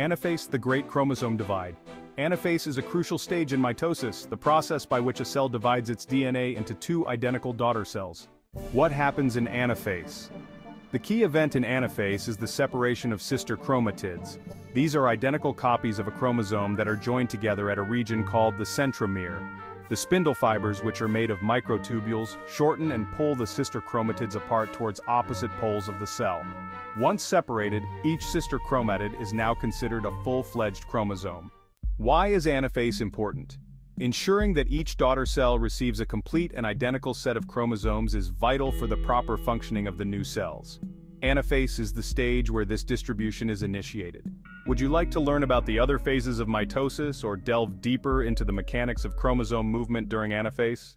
Anaphase, the Great Chromosome Divide. Anaphase is a crucial stage in mitosis, the process by which a cell divides its DNA into two identical daughter cells. What happens in anaphase? The key event in anaphase is the separation of sister chromatids. These are identical copies of a chromosome that are joined together at a region called the centromere. The spindle fibers which are made of microtubules shorten and pull the sister chromatids apart towards opposite poles of the cell. Once separated, each sister chromatid is now considered a full-fledged chromosome. Why is anaphase important? Ensuring that each daughter cell receives a complete and identical set of chromosomes is vital for the proper functioning of the new cells. Anaphase is the stage where this distribution is initiated. Would you like to learn about the other phases of mitosis or delve deeper into the mechanics of chromosome movement during anaphase?